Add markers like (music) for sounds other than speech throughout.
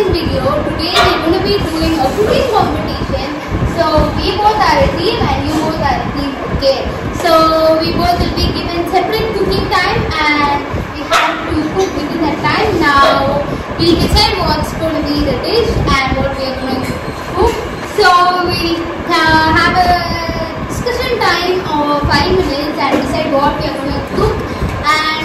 this video. Today we're going to be doing a cooking competition. So we both are a team and you both are a team. Okay. So we both will be given separate cooking time and we have to cook within that time. Now we decide what's going to be the dish and what we are going to cook. So we uh, have a discussion time of five minutes and decide what we are going to cook. And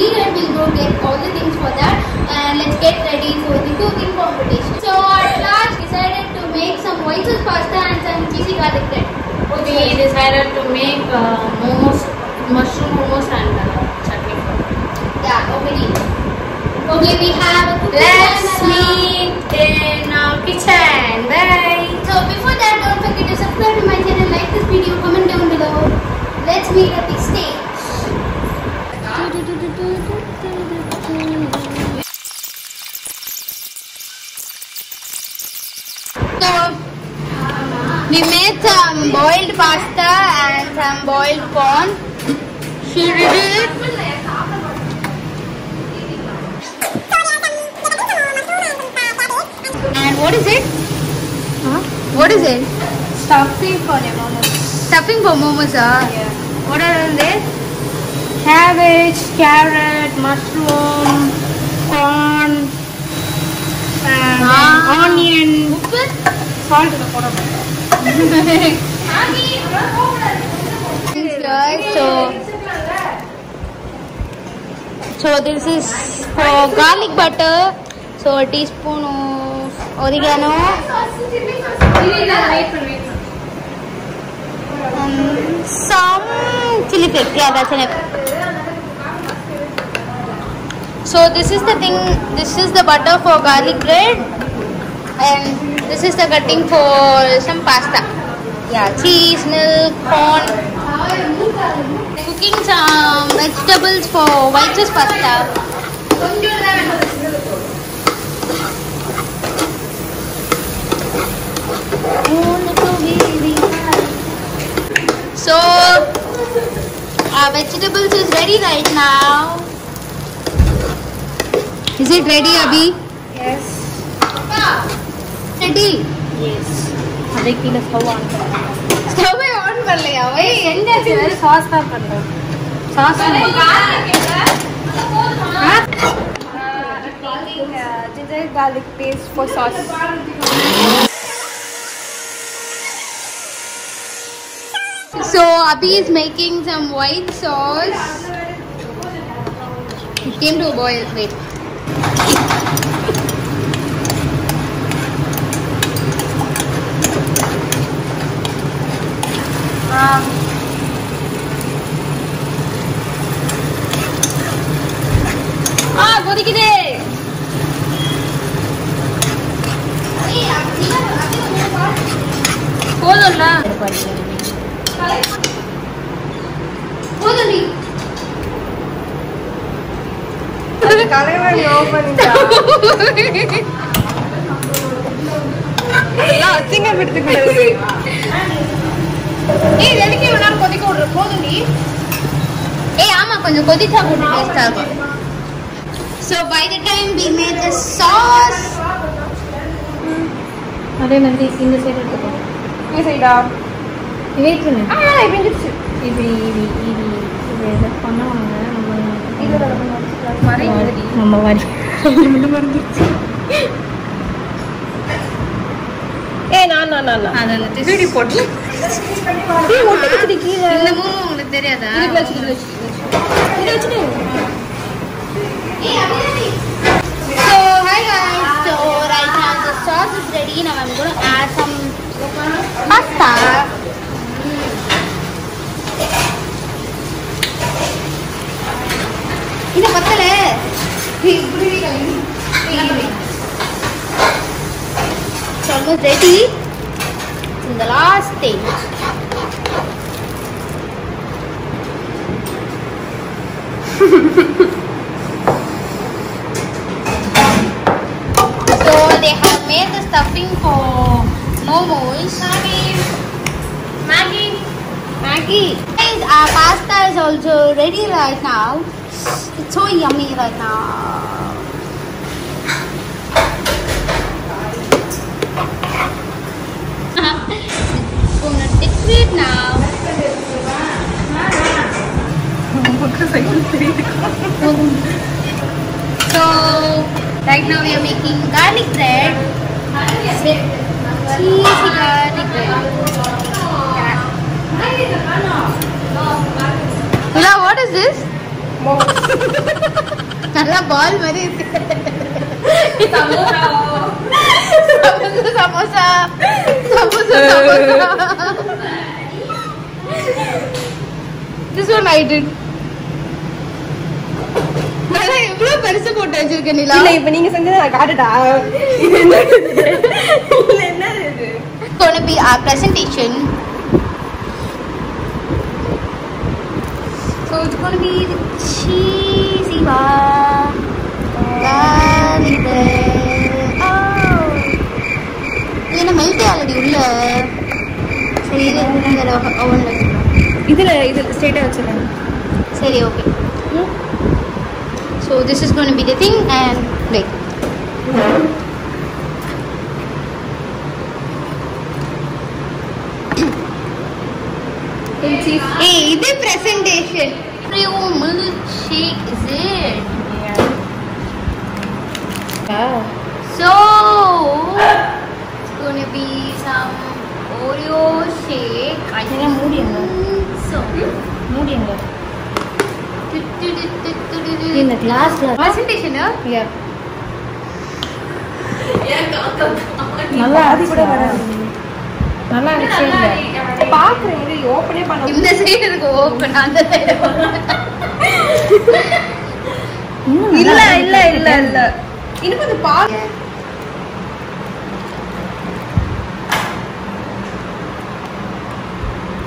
needed, we'll go get all the things for that. And let's get ready for the cooking competition. So at last decided to make some white sauce pasta and some cheesy garlic bread. We decided to make uh, momos, mushroom momos and uh, chutney. Yeah, okay. Okay, we have Let's meet in our kitchen. Bye. So before that, some boiled corn. She did it. And what is it? What is it? Stuffing for the momos. Stuffing for momos, ah. What are in this? Cabbage, carrot, mushroom, corn, and Ah. onion, உப்பு salt. so so this is for garlic butter so a teaspoon of oregano. Some chili flakes yeah that's enough. So this is the thing this is the butter for garlic bread and this is the cutting for some pasta. Yeah cheese milk corn cooking some vegetables for white sauce pasta. So our vegetables is ready right now. Is it ready abhi? Yes. ready? Yes. அதே பண்ணலையா வை என்னாச்சு sauce தான் பண்றோம் sauce ginger garlic paste for sauce. So Abhi is making some white sauce. It came to a boil. Wait. ஆ. கொதிக்குது. போதும்ல போதும் கலைவன் opening அசிங்கப்படுத்திக்கூடாது ஏய் எதுக்கு இவ்வளவு நேரம் கொதிக்க விடுற? போதும் நீ. ஏய் ஆமா கொஞ்சம் கொதிச்சா கொஞ்சம் டேஸ்டா இருக்கும். So by the time we made the sauce, அதே மாதிரி இந்த சைடு எடுத்துக்கோ. இந்த சைடா வெயிட் பண்ணு ஆ இது இது இது எதை பண்ணுவாங்க? நம்ம மறை மாதிரி நம்ம வரி. (laughs) மறந்துருச்சு. ஏ நான் நான் நான் நான். வீடி போட்டு. ஏ ஒட்டுக்குடி கீழ. இந்த மூணு உங்களுக்கு தெரியாதா? இது வச்சு இது வச்சு இது வச்சு. ஏ Abirami so hi guys so right now the sauce is ready நம்ம going to add some pasta almost ready. In the last stage. (laughs) So they have made the stuffing for momos. Maggie. Maggie. Maggie. Guys, our pasta is also ready right now. It's so yummy right now. It's sweet now. because I can see the So, right now we are making garlic bread with cheesy garlic bread. Yeah. Hula, what is this? (laughs) Nalla ball mari (laughs) Samosa. Samosa, (laughs) samosa. Samosa, samosa. This one I did எவ்வளவு பெருசு போட்டு வச்சிருக்க நிலா இல்ல இப்ப நீங்க செஞ்சதை நான் காட்டுட்டா இது என்னது இது? gonna be our presentation. So it's gonna be the cheesy one. Garlic bread. Oh. என்ன மெல்ட் ஆல்ரெடி உள்ள சரி இது இந்த ஓவன்ல Okay. So this is going to be the thing and wait. Hey, this is presentation. Oreo milkshake, is it? Yeah. Wow. So, it's gonna be some Oreo shake. I think I'm moving. மூடியங்க இந்த இந்த கிளாஸ்ல presentation யா நல்லா அது கூட வராது நல்லா இருந்துச்சு பாக்குறேன் இது ஓப்பனே பண்ண இந்த சைடு இருக்கு ஓப்பன் அந்த சைடு இல்ல இல்ல இல்ல இல்ல. இன்னும் கொஞ்சம் பா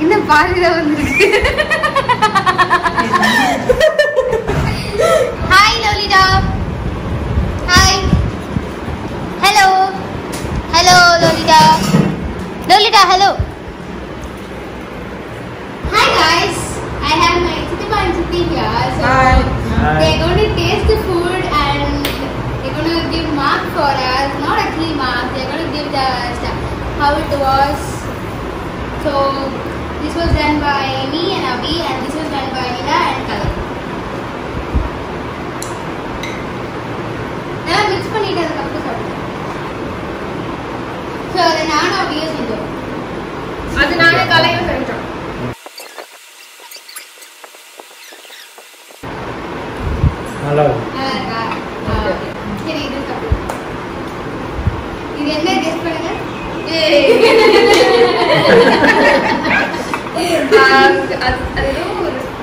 இன்னும் பாதியில வந்துருக்கு hi Lolita hi hello hello Lolita Lolita hello Hi guys, I have my Chittipa and Chitti here. So Hi. they're going to taste the food and they're going to give mark for us. Not actually mark, they're going to give the stuff, how it was. So this was done by me and Abhi and this was done by Nila and Kala. நல்லா mix பண்ணிட்டு அதுக்கப்புறம் சாப்பிடுங்க so அதை நானும் அப்படியே செஞ்சோம். அது நானே காலையில செஞ்சோம் நல்லா இருக்கா. சரி இது சாப்பிடு இது என்ன டேஸ்ட் பண்ணுங்க? (laughs)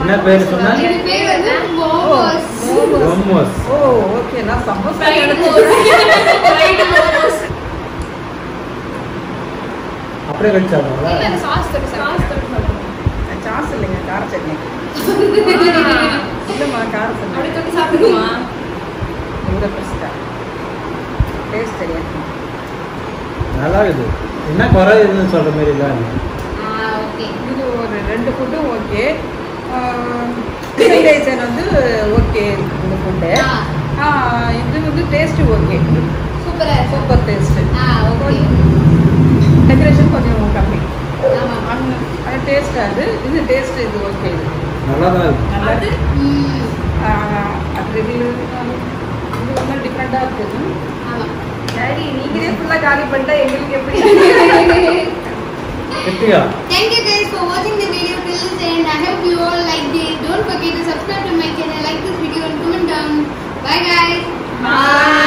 என்ன பேர் சொன்ன? இது பேர் வந்து மோமோஸ். மோமோஸ். ஓ ஓகே நான் சமோசா அப்படியே வச்சாங்களா சாஸ் சாஸ் சாஸ் இல்லைங்க கார சட்னி. இல்லைம்மா கார சட்னி. அப்படி தொட்டு சாப்பிடுமா இவ்வளோ பெருசுக்கா டேஸ்ட் தெரியும் நல்லா இருக்குது. என்ன குறை இதுன்னு சொல்ற மாதிரி தான் இருக்கு. ஓகே இது ஒரு ரெண்டு ஃபுட்டும் ஓகே சைடைசன் வந்து ஓகே இந்த ஃபுட்டு ஆ. இது வந்து டேஸ்ட்டு ஓகே சூப்பரா சூப்பர் டேஸ்ட்டு ஆ ஓகே டெக்கரேஷன் கொஞ்சம் கம்மி. ஆமா ஆனால் டேஸ்ட் அது இது டேஸ்ட் இது ஓகே இது நல்லா தான் இருக்கு. நல்லா இருக்கு. ம். ஆஹ் அது இது இது ஒன்றும் டிஃப்ரெண்ட்டாக இருக்குது ஆமா. சரி நீங்களே ஃபுல்லா காலி பண்ணிட்டா எங்களுக்கு எப்படி? கிட்டியா Amém.